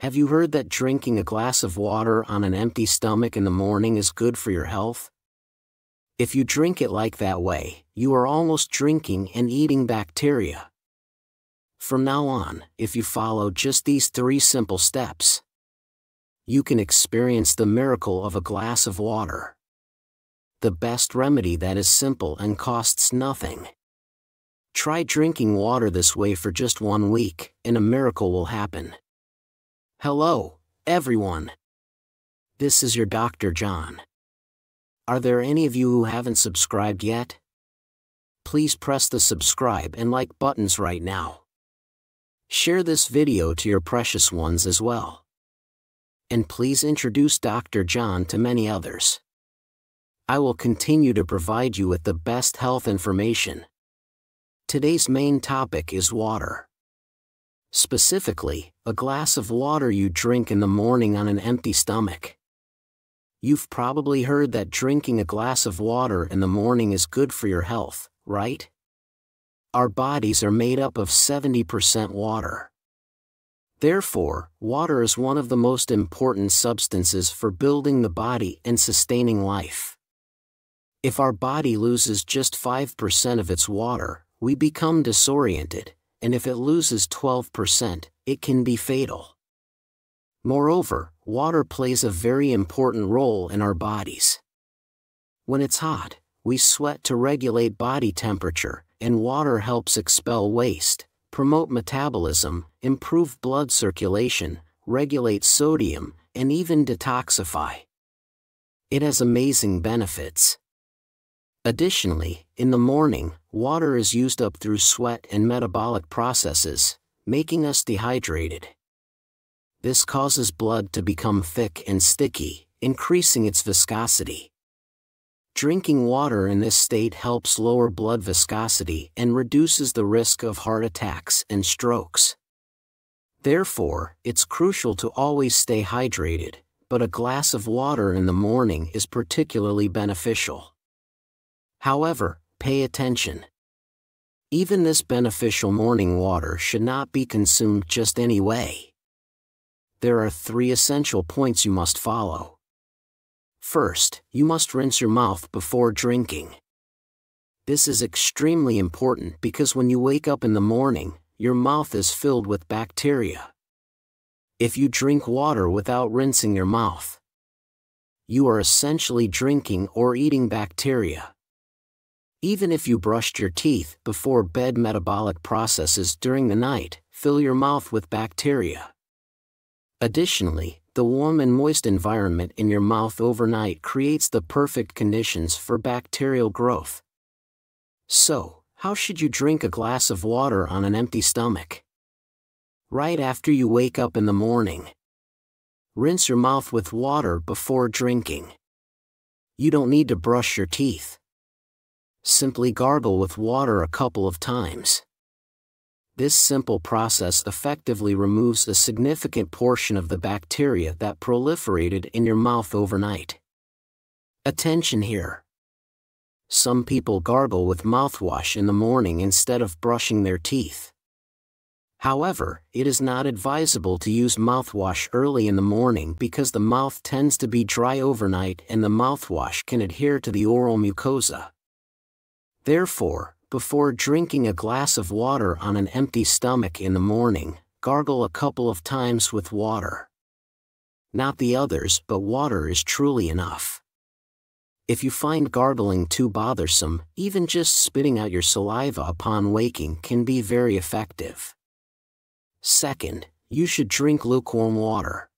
Have you heard that drinking a glass of water on an empty stomach in the morning is good for your health? If you drink it like that way, you are almost drinking and eating bacteria. From now on, if you follow just these three simple steps, you can experience the miracle of a glass of water. The best remedy that is simple and costs nothing. Try drinking water this way for just one week, and a miracle will happen. Hello, everyone. This is your Dr. John. Are there any of you who haven't subscribed yet? Please press the subscribe and like buttons right now. Share this video to your precious ones as well. And please introduce Dr. John to many others. I will continue to provide you with the best health information. Today's main topic is water. Specifically, a glass of water you drink in the morning on an empty stomach. You've probably heard that drinking a glass of water in the morning is good for your health, right? Our bodies are made up of 70% water. Therefore, water is one of the most important substances for building the body and sustaining life. If our body loses just 5% of its water, we become disoriented, and if it loses 12%, it can be fatal. Moreover, water plays a very important role in our bodies. When it's hot, we sweat to regulate body temperature, and water helps expel waste, promote metabolism, improve blood circulation, regulate sodium, and even detoxify. It has amazing benefits. Additionally, in the morning, water is used up through sweat and metabolic processes, making us dehydrated. This causes blood to become thick and sticky, increasing its viscosity. Drinking water in this state helps lower blood viscosity and reduces the risk of heart attacks and strokes. Therefore, it's crucial to always stay hydrated, but a glass of water in the morning is particularly beneficial. However, pay attention. Even this beneficial morning water should not be consumed just any way. There are three essential points you must follow. First, you must rinse your mouth before drinking. This is extremely important because when you wake up in the morning, your mouth is filled with bacteria. If you drink water without rinsing your mouth, you are essentially drinking or eating bacteria. Even if you brushed your teeth before bed, metabolic processes during the night fill your mouth with bacteria. Additionally, the warm and moist environment in your mouth overnight creates the perfect conditions for bacterial growth. So, how should you drink a glass of water on an empty stomach? Right after you wake up in the morning. Rinse your mouth with water before drinking. You don't need to brush your teeth simply gargle with water a couple of times. This simple process effectively removes a significant portion of the bacteria that proliferated in your mouth overnight. Attention here. Some people gargle with mouthwash in the morning instead of brushing their teeth. However, it is not advisable to use mouthwash early in the morning because the mouth tends to be dry overnight and the mouthwash can adhere to the oral mucosa. Therefore, before drinking a glass of water on an empty stomach in the morning, gargle a couple of times with water. Not the others, but water is truly enough. If you find gargling too bothersome, even just spitting out your saliva upon waking can be very effective. Second, you should drink lukewarm water.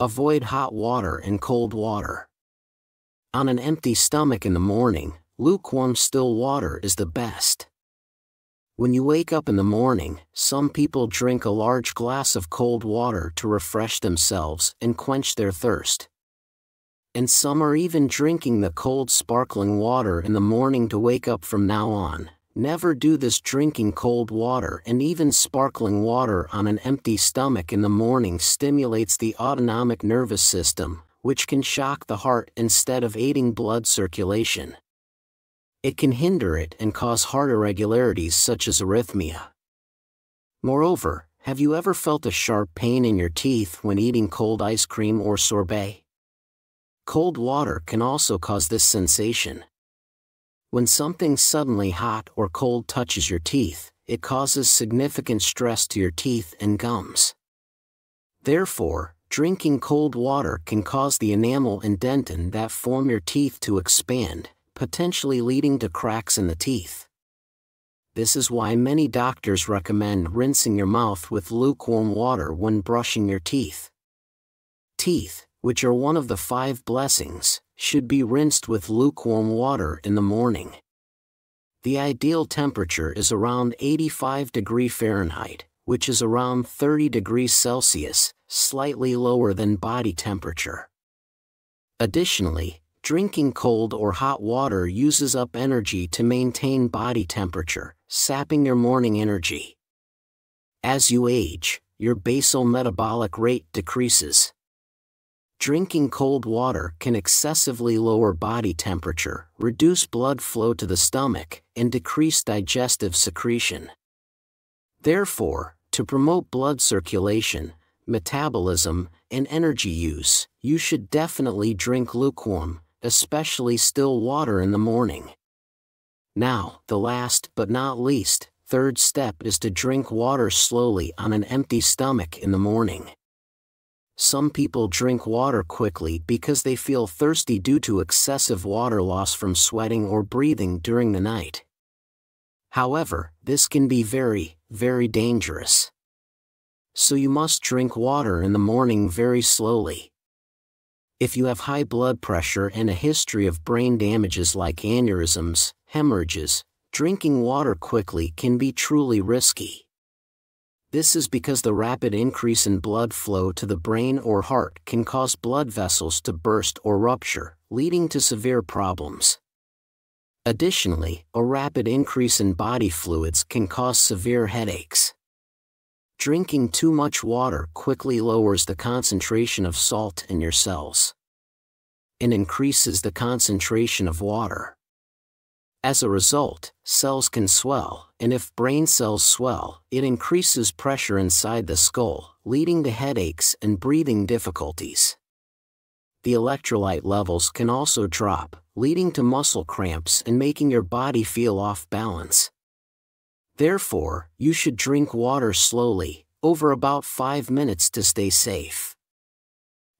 Avoid hot water and cold water. On an empty stomach in the morning, lukewarm still water is the best. When you wake up in the morning, some people drink a large glass of cold water to refresh themselves and quench their thirst. And some are even drinking the cold sparkling water in the morning to wake up from now on. Never do this drinking cold water and even sparkling water on an empty stomach in the morning stimulates the autonomic nervous system, which can shock the heart instead of aiding blood circulation it can hinder it and cause heart irregularities such as arrhythmia. Moreover, have you ever felt a sharp pain in your teeth when eating cold ice cream or sorbet? Cold water can also cause this sensation. When something suddenly hot or cold touches your teeth, it causes significant stress to your teeth and gums. Therefore, drinking cold water can cause the enamel and dentin that form your teeth to expand, potentially leading to cracks in the teeth. This is why many doctors recommend rinsing your mouth with lukewarm water when brushing your teeth. Teeth, which are one of the five blessings, should be rinsed with lukewarm water in the morning. The ideal temperature is around 85 degree Fahrenheit, which is around 30 degrees Celsius, slightly lower than body temperature. Additionally, drinking cold or hot water uses up energy to maintain body temperature, sapping your morning energy. As you age, your basal metabolic rate decreases. Drinking cold water can excessively lower body temperature, reduce blood flow to the stomach, and decrease digestive secretion. Therefore, to promote blood circulation, metabolism, and energy use, you should definitely drink lukewarm, especially still water in the morning. Now, the last but not least, third step is to drink water slowly on an empty stomach in the morning. Some people drink water quickly because they feel thirsty due to excessive water loss from sweating or breathing during the night. However, this can be very, very dangerous. So you must drink water in the morning very slowly. If you have high blood pressure and a history of brain damages like aneurysms, hemorrhages, drinking water quickly can be truly risky. This is because the rapid increase in blood flow to the brain or heart can cause blood vessels to burst or rupture, leading to severe problems. Additionally, a rapid increase in body fluids can cause severe headaches. Drinking too much water quickly lowers the concentration of salt in your cells and increases the concentration of water. As a result, cells can swell, and if brain cells swell, it increases pressure inside the skull, leading to headaches and breathing difficulties. The electrolyte levels can also drop, leading to muscle cramps and making your body feel off balance. Therefore, you should drink water slowly, over about 5 minutes to stay safe.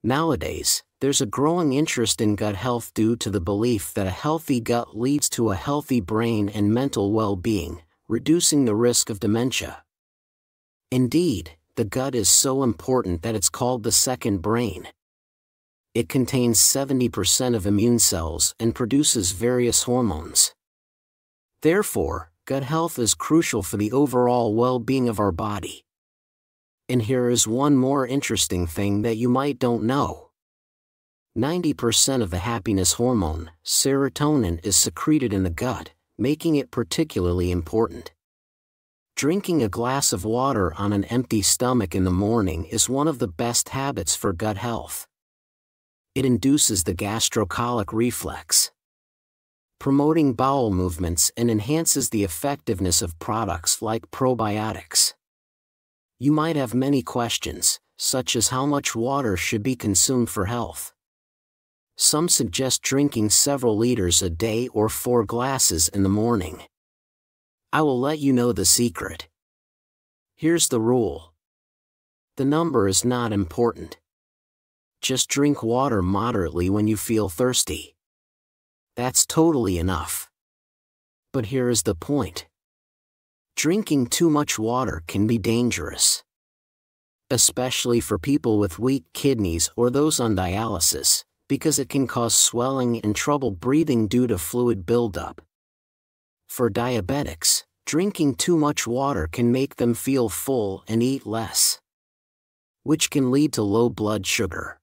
Nowadays, there's a growing interest in gut health due to the belief that a healthy gut leads to a healthy brain and mental well being, reducing the risk of dementia. Indeed, the gut is so important that it's called the second brain. It contains 70% of immune cells and produces various hormones. Therefore, gut health is crucial for the overall well being of our body. And here is one more interesting thing that you might don't know. 90% of the happiness hormone, serotonin, is secreted in the gut, making it particularly important. Drinking a glass of water on an empty stomach in the morning is one of the best habits for gut health. It induces the gastrocolic reflex, promoting bowel movements and enhances the effectiveness of products like probiotics. You might have many questions, such as how much water should be consumed for health. Some suggest drinking several liters a day or four glasses in the morning. I will let you know the secret. Here's the rule the number is not important. Just drink water moderately when you feel thirsty. That's totally enough. But here is the point drinking too much water can be dangerous. Especially for people with weak kidneys or those on dialysis because it can cause swelling and trouble breathing due to fluid buildup. For diabetics, drinking too much water can make them feel full and eat less, which can lead to low blood sugar.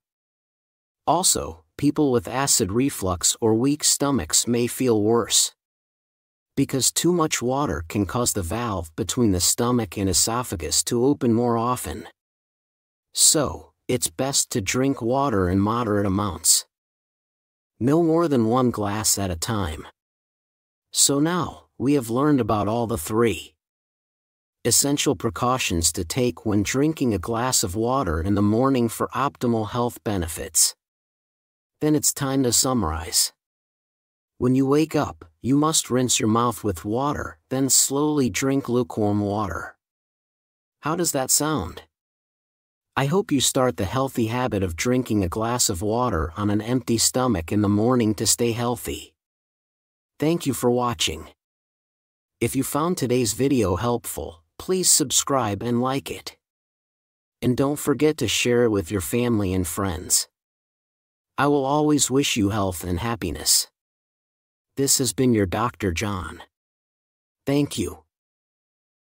Also, people with acid reflux or weak stomachs may feel worse. Because too much water can cause the valve between the stomach and esophagus to open more often. So, it's best to drink water in moderate amounts. No more than one glass at a time. So now, we have learned about all the three. Essential precautions to take when drinking a glass of water in the morning for optimal health benefits. Then it's time to summarize. When you wake up, you must rinse your mouth with water, then slowly drink lukewarm water. How does that sound? I hope you start the healthy habit of drinking a glass of water on an empty stomach in the morning to stay healthy. Thank you for watching. If you found today's video helpful, please subscribe and like it. And don't forget to share it with your family and friends. I will always wish you health and happiness. This has been your Dr. John. Thank you.